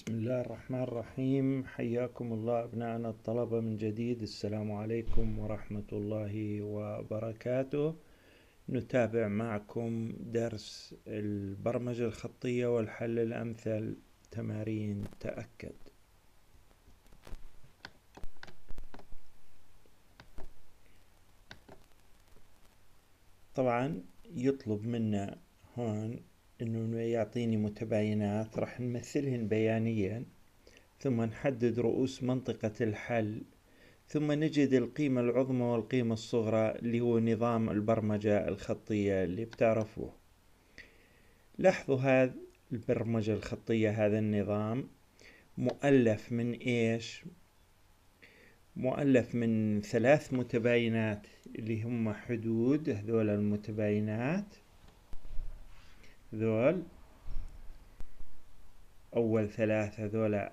بسم الله الرحمن الرحيم. حياكم الله أبنائنا الطلبة من جديد. السلام عليكم ورحمة الله وبركاته. نتابع معكم درس البرمجة الخطية والحل الأمثل. تمارين تأكد. طبعا يطلب منا هون إنه يعطيني متباينات راح نمثلهن بيانيا ثم نحدد رؤوس منطقة الحل ثم نجد القيمة العظمى والقيمة الصغرى اللي هو نظام البرمجة الخطية اللي بتعرفوه. لاحظوا هذا البرمجة الخطية هذا النظام مؤلف من إيش؟ مؤلف من ثلاث متباينات اللي هم حدود هذول المتباينات. ذول أول ثلاثة ذولا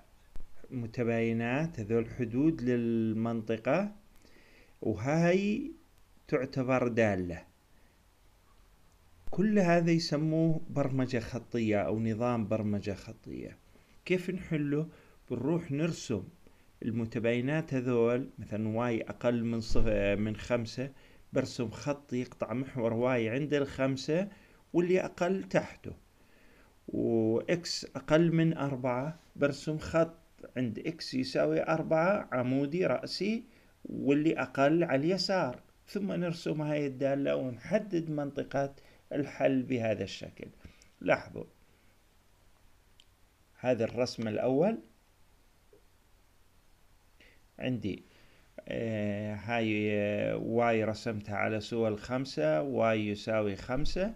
متباينات هذول حدود للمنطقة وهاي تعتبر دالة. كل هذا يسموه برمجة خطية أو نظام برمجة خطية. كيف نحله؟ بنروح نرسم المتباينات هذول مثلا Y أقل من صفر من خمسة برسم خط يقطع محور Y عند الخمسة واللي أقل تحته. و X أقل من أربعة برسم خط عند X يساوي أربعة عمودي رأسي واللي أقل على اليسار. ثم نرسم هاي الدالة ونحدد منطقة الحل بهذا الشكل. لاحظوا. هذا الرسم الأول. عندي آه هاي آه Y رسمتها على سوى الخمسة Y يساوي خمسة.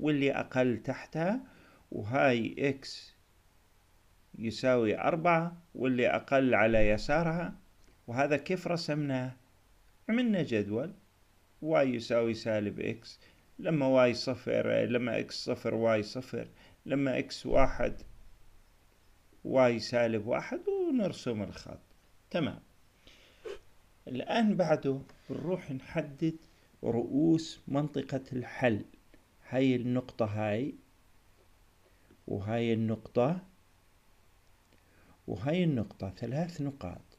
واللي أقل تحتها وهاي X يساوي أربعة واللي أقل على يسارها. وهذا كيف رسمناه؟ عملنا جدول. Y يساوي سالب X لما Y صفر لما X صفر Y صفر. لما X واحد Y سالب واحد ونرسم الخط. تمام. الآن بعده بنروح نحدد رؤوس منطقة الحل. هاي النقطة هاي وهاي النقطة وهاي النقطة ثلاث نقاط.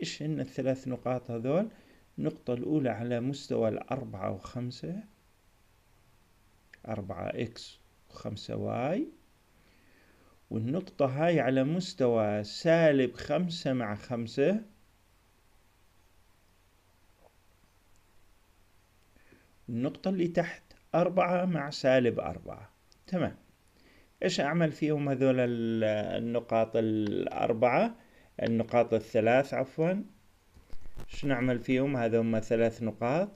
إيش هن الثلاث نقاط هذول؟ النقطة الأولى على مستوى الأربعة وخمسة أربعة X وخمسة Y. والنقطة هاي على مستوى سالب خمسة مع خمسة. النقطة اللي تحت أربعة مع سالب أربعة. تمام. إيش أعمل فيهم هذول النقاط الأربعة؟ النقاط الثلاث عفوا. إيش نعمل فيهم؟ هم ثلاث نقاط.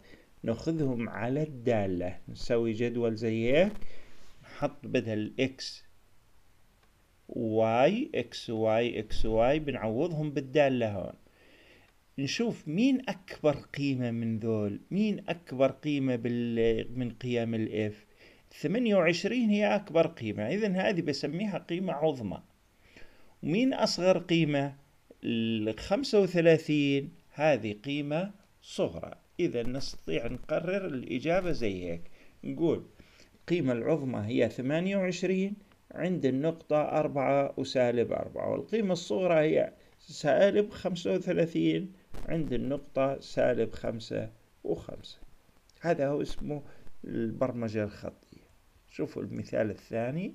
نأخذهم على الدالة. نسوي جدول زي هيك. نحط بدل إكس واي إكس واي إكس واي بنعوضهم بالدالة هون. نشوف مين أكبر قيمة من ذول مين أكبر قيمة بال... من قيم ال F 28 هي أكبر قيمة إذا هذه بسميها قيمة عظمى. ومين أصغر قيمة؟ ال 35 هذه قيمة صغرى. إذا نستطيع نقرر الإجابة زي هيك. نقول القيمة العظمى هي 28 عند النقطة أربعة وسالب أربعة والقيمة الصغرى هي سالب خمسة وثلاثين. عند النقطة سالب خمسة وخمسة. هذا هو اسمه البرمجة الخطية. شوفوا المثال الثاني.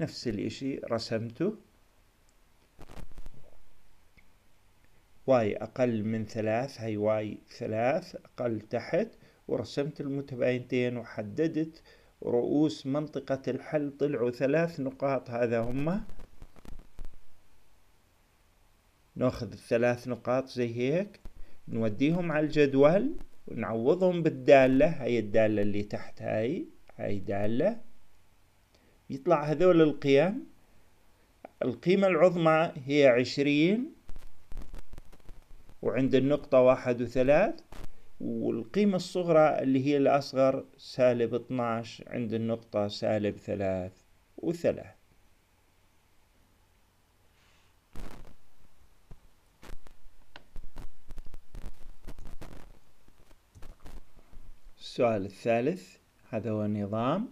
نفس الإشي رسمته. Y أقل من ثلاث هي Y ثلاث أقل تحت. ورسمت المتباينتين وحددت رؤوس منطقة الحل طلعوا ثلاث نقاط هذا هما ناخذ الثلاث نقاط زي هيك نوديهم على الجدول ونعوضهم بالدالة هاي الدالة اللي تحت هاي هاي دالة. يطلع هذول القيم. القيمة العظمى هي عشرين وعند النقطة واحد وثلاث والقيمة الصغرى اللي هي الأصغر سالب 12 عند النقطة سالب ثلاث وثلاث. السؤال الثالث هذا هو النظام.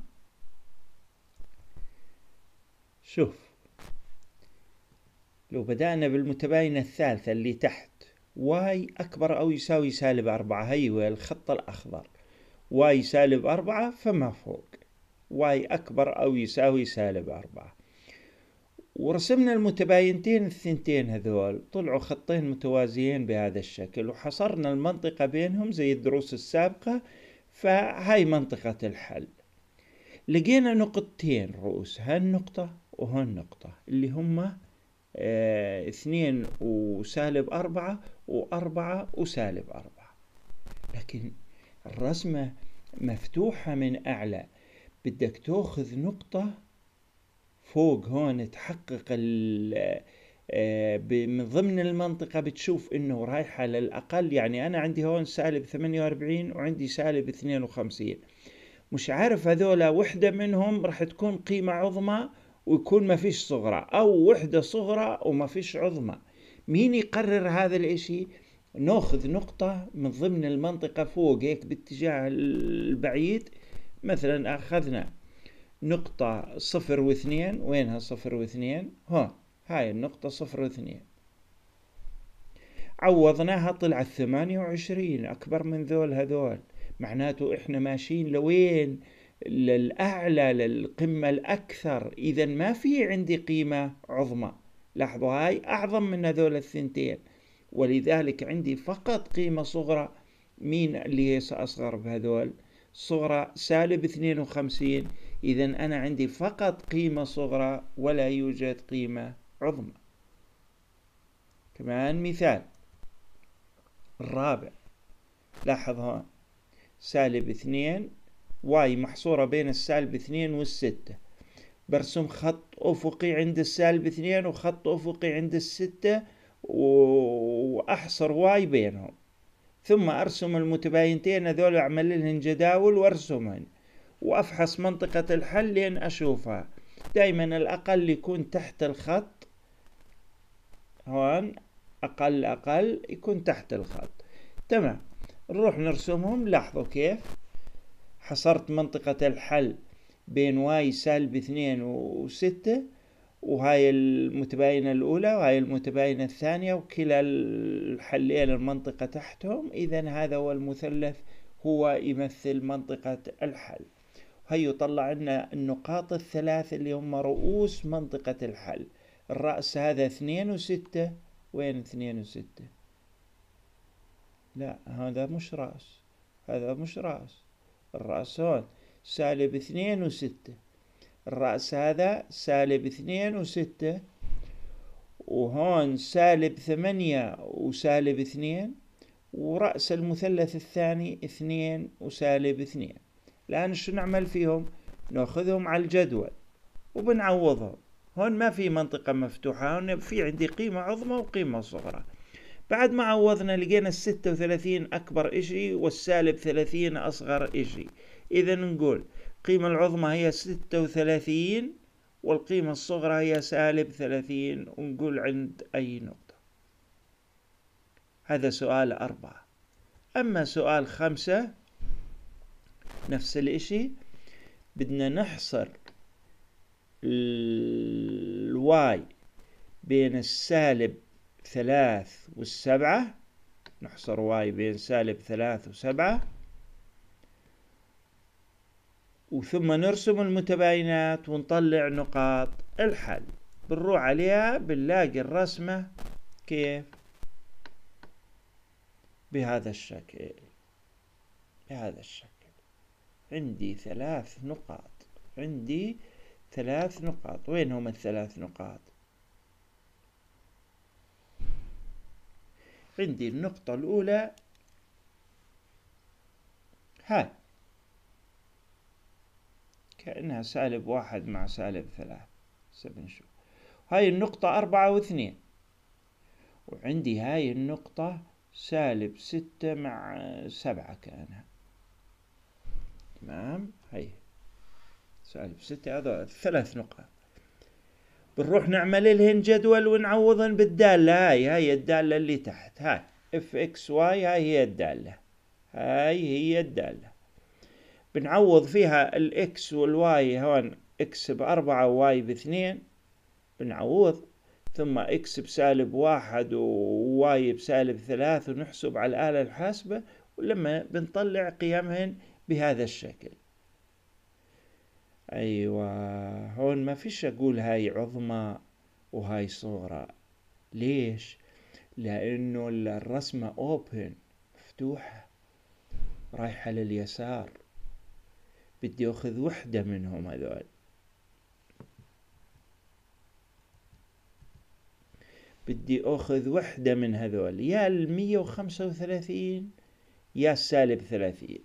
شوف لو بدأنا بالمتباينة الثالثة اللي تحت Y أكبر أو يساوي سالب أربعة؟ هي الخط الأخضر. Y سالب أربعة فما فوق. Y أكبر أو يساوي سالب أربعة. ورسمنا المتباينتين الثنتين هذول طلعوا خطين متوازيين بهذا الشكل وحصرنا المنطقة بينهم زي الدروس السابقة فهاي منطقة الحل. لقينا نقطتين رؤوس هالنقطة وهالنقطة اللي هما آه اثنين وسالب أربعة وأربعة وسالب أربعة. لكن الرسمة مفتوحة من أعلى. بدك تأخذ نقطة فوق هون تحقق من ضمن المنطقة بتشوف إنه رايحة للأقل يعني أنا عندي هون سالب 48 وعندي سالب 52 مش عارف هذولا وحدة منهم راح تكون قيمة عظمى ويكون ما فيش صغرى أو وحدة صغرى وما فيش عظمى. مين يقرر هذا الإشي؟ ناخذ نقطة من ضمن المنطقة فوق هيك باتجاه البعيد مثلا أخذنا نقطة صفر واثنين وينها صفر واثنين؟ هون. هاي النقطة صفر واثنين عوضناها طلعت ثمانية وعشرين أكبر من ذول هذول. معناته إحنا ماشيين لوين؟ للأعلى للقمة الأكثر. إذا ما في عندي قيمة عظمى. لاحظوا هاي أعظم من هذول الثنتين. ولذلك عندي فقط قيمة صغرى. مين اللي هي أصغر بهذول؟ صغرى سالب 52 إذا أنا عندي فقط قيمة صغرى ولا يوجد قيمة عظمى. كمان مثال. الرابع. لاحظ هون سالب اثنين. Y محصورة بين السالب اثنين والستة. برسم خط أفقي عند السالب اثنين وخط أفقي عند الستة وأحصر Y بينهم. ثم أرسم المتباينتين هذول أعمل لهن جداول وأرسمهن. وأفحص منطقة الحل لين أشوفها. دائما الأقل يكون تحت الخط هون أقل أقل يكون تحت الخط. تمام. نروح نرسمهم. لاحظوا كيف؟ حصرت منطقة الحل بين واي سالب اثنين وستة وهاي المتباينة الأولى وهاي المتباينة الثانية وكلا الحلين المنطقة تحتهم. إذا هذا هو المثلث هو يمثل منطقة الحل. هي طلع لنا النقاط الثلاث اللي هم رؤوس منطقة الحل. الرأس هذا اثنين وستة. وين اثنين وستة؟ لا هذا مش رأس. هذا مش رأس. الرأس هون. سالب اثنين وستة. الرأس هذا سالب اثنين وستة. وهون سالب ثمانية وسالب اثنين. ورأس المثلث الثاني اثنين وسالب اثنين. الآن شو نعمل فيهم؟ نأخذهم على الجدول وبنعوضهم. هون ما في منطقة مفتوحة هون في عندي قيمة عظمى وقيمة صغرى. بعد ما عوضنا لقينا الستة وثلاثين أكبر إشي والسالب ثلاثين أصغر إشي. إذا نقول القيمة العظمى هي ستة وثلاثين والقيمة الصغرى هي سالب ثلاثين ونقول عند أي نقطة؟ هذا سؤال أربعة. أما سؤال خمسة نفس الإشي بدنا نحصر ال Y بين السالب ثلاث والسبعة نحصر Y بين سالب ثلاث وسبعة وثم نرسم المتباينات ونطلع نقاط الحل. بنروح عليها بنلاقي الرسمة كيف؟ بهذا الشكل بهذا الشكل. عندي ثلاث نقاط عندي ثلاث نقاط. وين هم الثلاث نقاط؟ عندي النقطة الأولى. هاي. كأنها سالب واحد مع سالب ثلاث. بنشوف هاي النقطة أربعة واثنين. وعندي هاي النقطة سالب ستة مع سبعة كأنها. تمام؟ هاي. سالب ستة هذا ثلاث نقاط. بنروح نعمل لهن جدول ونعوضهن بالدالة. هاي هاي الدالة اللي تحت. هاي F X Y هاي هي الدالة. هاي هي الدالة. بنعوض فيها الاكس والواي هون إكس بأربعة وواي باثنين. بنعوض ثم X بسالب واحد و Y بسالب ثلاث ونحسب على الآلة الحاسبة. ولما بنطلع قيمهن بهذا الشكل. أيوة. هون ما فيش أقول هاي عظمى وهاي صغرى. ليش؟ لأنه الرسمة open مفتوحة رايحة لليسار. بدي أخذ وحدة منهم هذول. بدي أخذ وحدة من هذول. يا المية وخمسة وثلاثين يا السالب ثلاثين.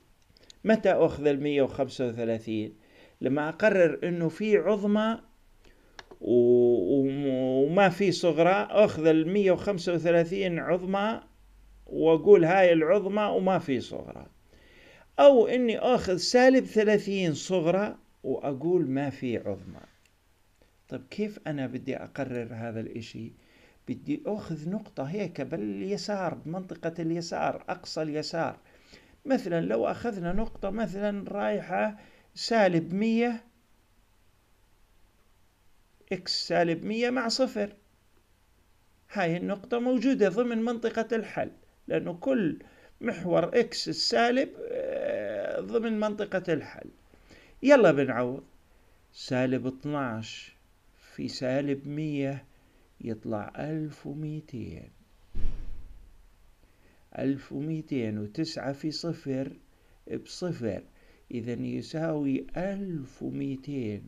متى أخذ المية وخمسة وثلاثين؟ لما أقرر أنه في عظمى وما في صغرى المية وخمسة وثلاثين عظمى وأقول هاي العظمى وما في صغرى. أو إني أخذ سالب ثلاثين صغرى وأقول ما في عظمى. طيب كيف أنا بدي أقرر هذا الإشي؟ بدي أخذ نقطة هيك باليسار بمنطقة اليسار أقصى اليسار. مثلا لو أخذنا نقطة مثلا رايحة سالب مية x سالب مية مع صفر. هاي النقطة موجودة ضمن منطقة الحل لأنه كل محور x السالب آه، ضمن منطقة الحل. يلا بنعوض. سالب 12 في سالب مية يطلع ألف وميتين. ألف وميتين وتسعة في صفر بصفر. إذا يساوي ألف وميتين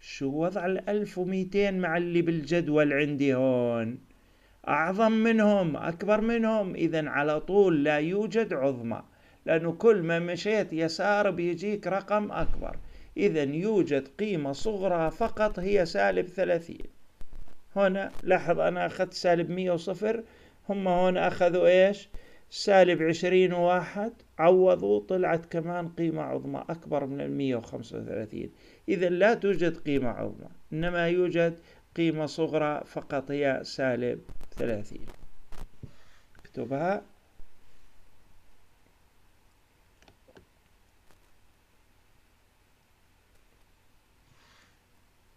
شو وضع الألف وميتين مع اللي بالجدول عندي هون؟ أعظم منهم أكبر منهم. إذا على طول لا يوجد عظمى لأنه كل ما مشيت يسار بيجيك رقم أكبر. إذا يوجد قيمة صغرى فقط هي سالب ثلاثين. هنا لاحظ أنا أخذت سالب مية وصفر هم هنا أخذوا إيش؟ سالب عشرين وواحد عوضوا طلعت كمان قيمة عظمى أكبر من المية وخمسة وثلاثين. إذا لا توجد قيمة عظمى إنما يوجد قيمة صغرى فقط هي سالب ثلاثين. اكتبها.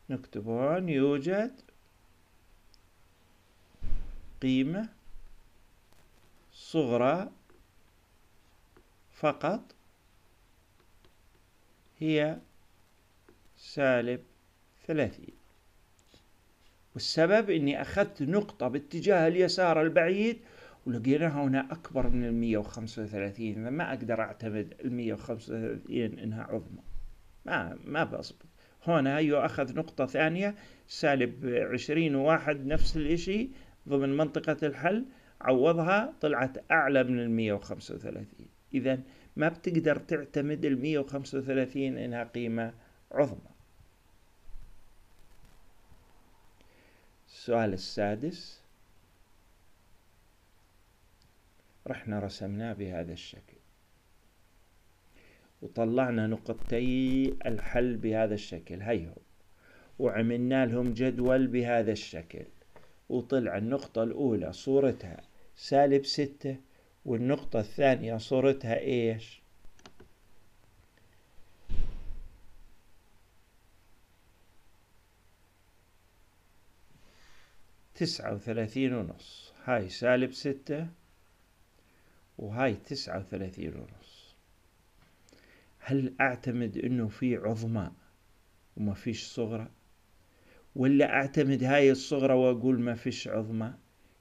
نكتب هون يوجد قيمة صغرى فقط هي سالب ثلاثين. والسبب إني أخذت نقطة باتجاه اليسار البعيد ولقيناها هنا أكبر من المية وخمسة وثلاثين ما أقدر أعتمد المية وخمسة وثلاثين إنها عظمى. ما ما بظبط هنا يو أخذ نقطة ثانية سالب عشرين وواحد نفس الإشي ضمن منطقة الحل. عوضها طلعت أعلى من وخمسة وثلاثين. إذا ما بتقدر تعتمد وخمسة وثلاثين إنها قيمة عظمى. السؤال السادس. رحنا رسمناه بهذا الشكل. وطلعنا نقطتي الحل بهذا الشكل. هيهم وعملنا لهم جدول بهذا الشكل. وطلع النقطة الأولى صورتها. سالب ستة والنقطة الثانية صورتها إيش؟ تسعة وثلاثين ونص. هاي سالب ستة وهاي تسعة وثلاثين ونص. هل أعتمد إنه في عظمى وما فيش صغرى؟ ولا أعتمد هاي الصغرى وأقول ما فيش عظمى؟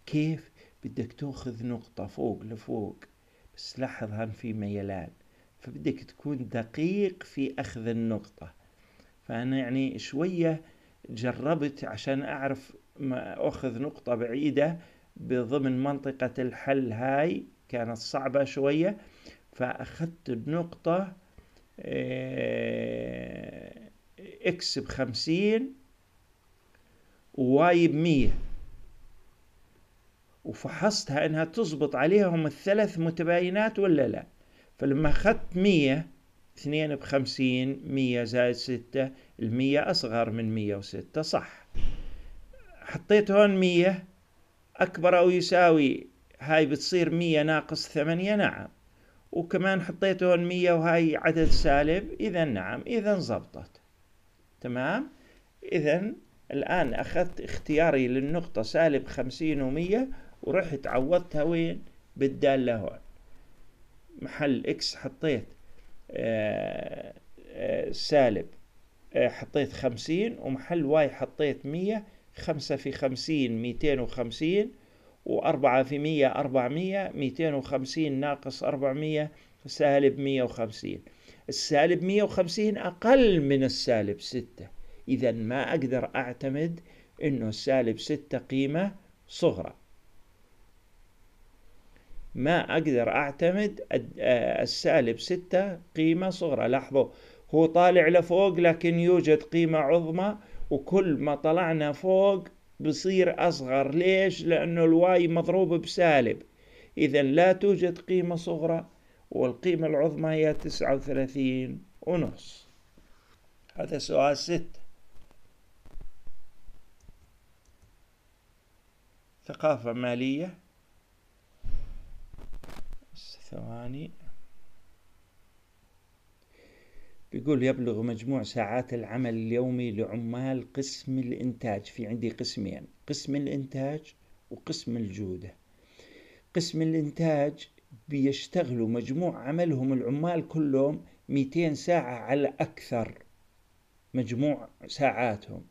كيف؟ بدك تأخذ نقطة فوق لفوق بس لاحظ هان في ميلان فبدك تكون دقيق في أخذ النقطة. فأنا يعني شوية جربت عشان أعرف ما أخذ نقطة بعيدة بضمن منطقة الحل هاي كانت صعبة شوية فأخذت النقطة آه، إكس بخمسين وواي بمية. وفحصتها إنها تزبط عليهم الثلاث متباينات ولا لا. فلما أخذت مية اثنين بخمسين مية زائد ستة المية أصغر من مية وستة صح. حطيت هون مية أكبر أو يساوي هاي بتصير مية ناقص ثمانية نعم. وكمان حطيت هون مية وهاي عدد سالب إذا نعم إذا زبطت. تمام؟ إذا الآن أخذت اختياري للنقطة سالب خمسين ومية ورحت عوضتها وين؟ بالدالة هون محل x حطيت آه، آه، سالب آه، حطيت خمسين ومحل y حطيت مية خمسة في خمسين ميتين وخمسين وأربعة في مية أربعمية ميتين وخمسين ناقص أربعمية سالب مية وخمسين. السالب مية وخمسين أقل من السالب ستة. إذا ما أقدر أعتمد إنه السالب ستة قيمة صغرى. ما أقدر أعتمد السالب ستة قيمة صغرى. لاحظوا هو طالع لفوق لكن يوجد قيمة عظمى وكل ما طلعنا فوق بصير أصغر. ليش؟ لأنه الواي مضروب بسالب. إذا لا توجد قيمة صغرى والقيمة العظمى هي تسعة وثلاثين ونص. هذا سؤال ستة. ثقافة مالية. ثواني. بيقول يبلغ مجموع ساعات العمل اليومي لعمال قسم الإنتاج. في عندي قسمين قسم الإنتاج وقسم الجودة. قسم الإنتاج بيشتغلوا مجموع عملهم العمال كلهم 200 ساعة على أكثر مجموع ساعاتهم.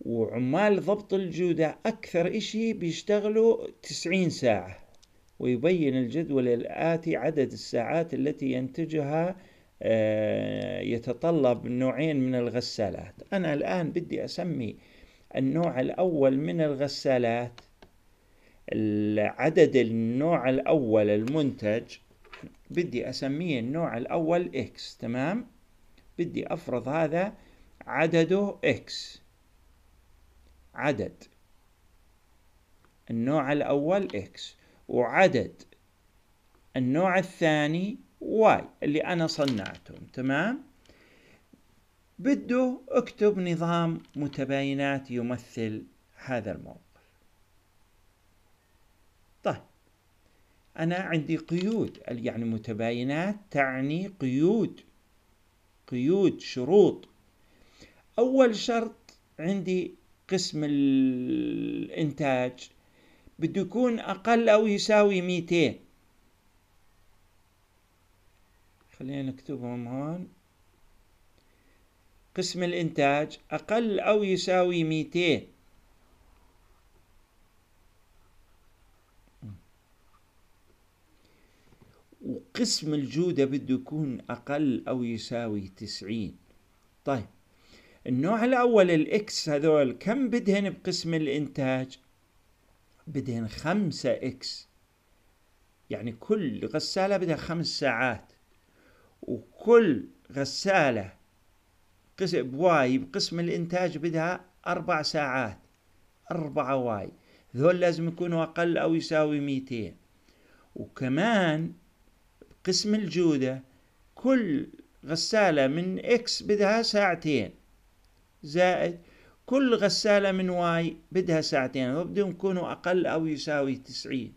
وعمال ضبط الجودة أكثر إشي بيشتغلوا 90 ساعة. ويبين الجدول الآتي عدد الساعات التي ينتجها آه، يتطلب نوعين من الغسالات. أنا الآن بدي أسمي النوع الأول من الغسالات. عدد النوع الأول المنتج بدي أسميه النوع الأول X تمام؟ بدي أفرض هذا عدده X. عدد. النوع الأول X. وعدد. النوع الثاني واي اللي أنا صنعتهم تمام؟ بده اكتب نظام متباينات يمثل هذا الموقف. طيب أنا عندي قيود يعني متباينات تعني قيود قيود شروط. أول شرط عندي قسم الإنتاج. بده يكون أقل أو يساوي ميتين. خلينا نكتبهم هون. قسم الإنتاج أقل أو يساوي ميتين. وقسم الجودة بده يكون أقل أو يساوي تسعين. طيب النوع الأول ال x هذول كم بدهن بقسم الإنتاج؟ بدهن خمسة x. يعني كل غسالة بدها خمس ساعات. وكل غسالة ب y بقسم الإنتاج بدها أربع ساعات. أربعة y. ذول لازم يكونوا أقل أو يساوي ميتين. وكمان قسم الجودة كل غسالة من x بدها ساعتين. زائد كل غسالة من y بدها ساعتين وبدهم يكونوا أقل أو يساوي تسعين.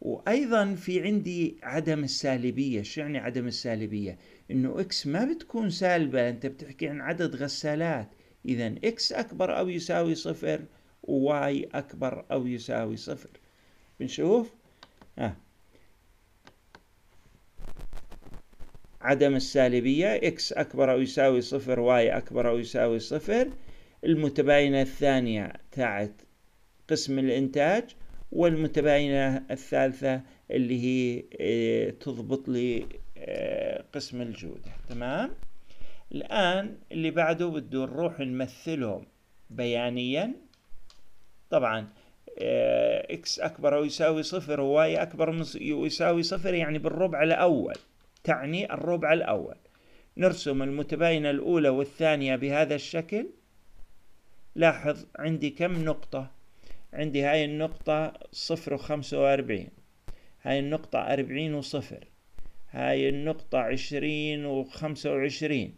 وأيضا في عندي عدم السالبية. شو يعني عدم السالبية؟ إنه x ما بتكون سالبة. أنت بتحكي عن عدد غسالات. إذا x أكبر أو يساوي صفر و y أكبر أو يساوي صفر. بنشوف؟ آه. عدم السالبية. x أكبر أو يساوي صفر y أكبر أو يساوي صفر. المتباينة الثانية تاعت قسم الإنتاج والمتباينة الثالثة اللي هي آه، تضبط لي آه، قسم الجودة. تمام؟ الآن اللي بعده بده نروح نمثلهم بيانيا. طبعا x آه، أكبر أو يساوي صفر و y أكبر من يساوي صفر يعني بالربع الأول. تعني الربع الأول. نرسم المتباينة الأولى والثانية بهذا الشكل. لاحظ عندي كم نقطة؟ عندي هاي النقطة صفر وخمسة وأربعين. هاي النقطة أربعين وصفر. هاي النقطة عشرين وخمسة وعشرين.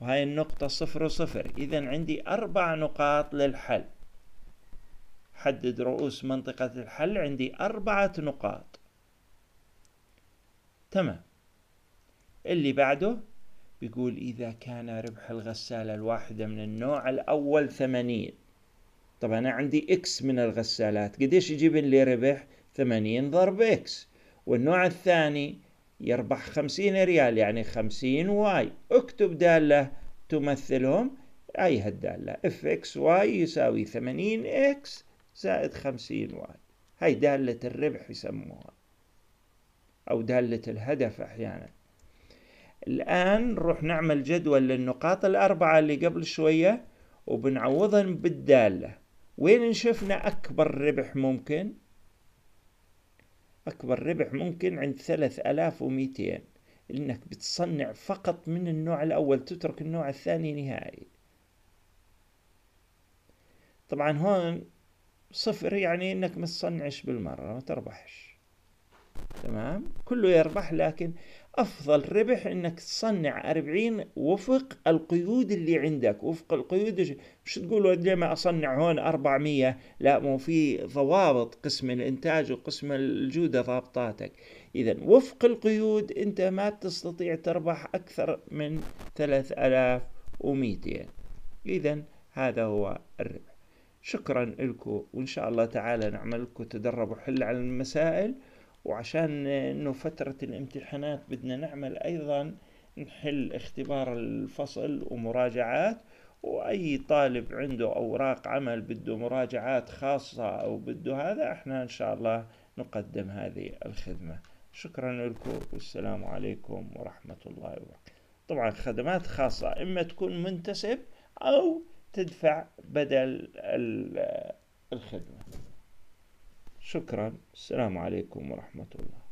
وهاي النقطة صفر وصفر. إذا عندي أربع نقاط للحل. حدد رؤوس منطقة الحل. عندي أربعة نقاط. تمام. اللي بعده؟ بيقول إذا كان ربح الغسالة الواحدة من النوع الأول ثمانين. طبعا أنا عندي إكس من الغسالات. قديش يجيب لي ربح؟ ثمانين ضرب x والنوع الثاني يربح خمسين ريال يعني خمسين y. اكتب دالة تمثلهم. أي هالدالة؟ f x y يساوي ثمانين x زائد خمسين y. هاي دالة الربح يسموها. أو دالة الهدف أحيانا. الآن نروح نعمل جدول للنقاط الأربعة اللي قبل شوية وبنعوضهم بالدالة. وين شفنا أكبر ربح ممكن؟ أكبر ربح ممكن عند ثلاث ألاف ومئتين. إنك بتصنع فقط من النوع الأول تترك النوع الثاني نهائي. طبعا هون صفر يعني إنك ما تصنعش بالمرة ما تربحش. تمام؟ كله يربح لكن أفضل ربح إنك تصنع أربعين وفق القيود اللي عندك. وفق القيود مش تقولوا ليه ما أصنع هون أربعمية؟ لا مو في ضوابط قسم الإنتاج وقسم الجودة ضابطاتك. إذا وفق القيود أنت ما تستطيع تربح أكثر من ثلاث ألاف ومئتين. إذا هذا هو الربح. شكرا لكم وإن شاء الله تعالى نعمل لكم تدربوا حل على المسائل. وعشان إنه فترة الامتحانات بدنا نعمل أيضا نحل اختبار الفصل ومراجعات وأي طالب عنده أوراق عمل بده مراجعات خاصة أو بده هذا إحنا إن شاء الله نقدم هذه الخدمة. شكرا لكم والسلام عليكم ورحمة الله وبركاته. طبعا خدمات خاصة إما تكون منتسب أو تدفع بدل الخدمة. شكرا. السلام عليكم ورحمة الله.